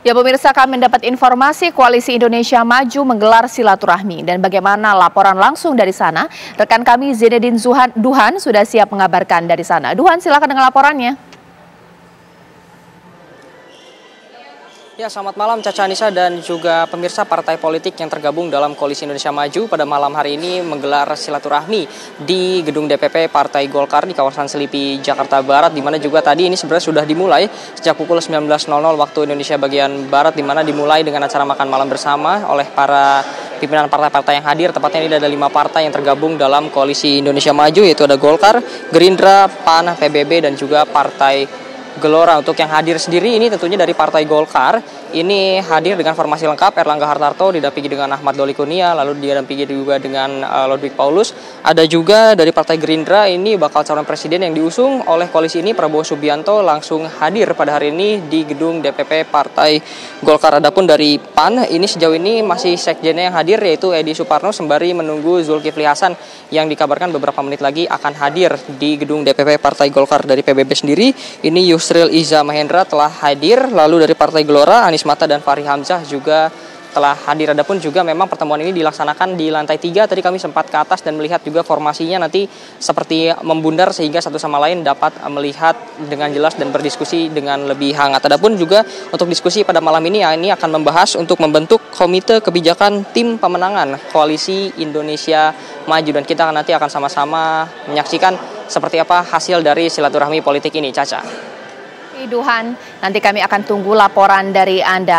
Ya pemirsa kami mendapat informasi Koalisi Indonesia Maju menggelar silaturahmi dan bagaimana laporan langsung dari sana. Rekan kami Zinedine Zuhan, Duhan sudah siap mengabarkan dari sana. Duhan silakan dengan laporannya. Ya, selamat malam Caca Anissa dan juga pemirsa partai politik yang tergabung dalam Koalisi Indonesia Maju pada malam hari ini menggelar silaturahmi di gedung DPP Partai Golkar di kawasan Selipi, Jakarta Barat, di mana juga tadi ini sebenarnya sudah dimulai sejak pukul 19.00 waktu Indonesia bagian Barat, di mana dimulai dengan acara makan malam bersama oleh para pimpinan partai-partai yang hadir. Tepatnya ini ada lima partai yang tergabung dalam Koalisi Indonesia Maju, yaitu ada Golkar, Gerindra, PAN, PBB, dan juga Partai Gelora. Untuk yang hadir sendiri ini tentunya dari Partai Golkar. Ini hadir dengan formasi lengkap Erlangga Hartarto didampingi dengan Ahmad Doli Kurnia lalu didampingi juga dengan uh, Ludwig Paulus. Ada juga dari Partai Gerindra ini bakal calon presiden yang diusung oleh koalisi ini Prabowo Subianto langsung hadir pada hari ini di gedung DPP Partai Golkar. Adapun dari PAN ini sejauh ini masih sekjennya yang hadir yaitu Edi Suparno sembari menunggu Zulkifli Hasan yang dikabarkan beberapa menit lagi akan hadir di gedung DPP Partai Golkar. Dari PBB sendiri ini Yusril Iza Mahendra telah hadir, lalu dari Partai Gelora, Anies Mata dan Fahri Hamzah juga telah hadir. Adapun juga memang pertemuan ini dilaksanakan di lantai tiga. Tadi kami sempat ke atas dan melihat juga formasinya nanti seperti membundar sehingga satu sama lain dapat melihat dengan jelas dan berdiskusi dengan lebih hangat. Adapun juga untuk diskusi pada malam ini ini akan membahas untuk membentuk komite kebijakan tim pemenangan koalisi Indonesia Maju dan kita nanti akan sama-sama menyaksikan seperti apa hasil dari silaturahmi politik ini, Caca. Duhan, nanti kami akan tunggu laporan dari Anda.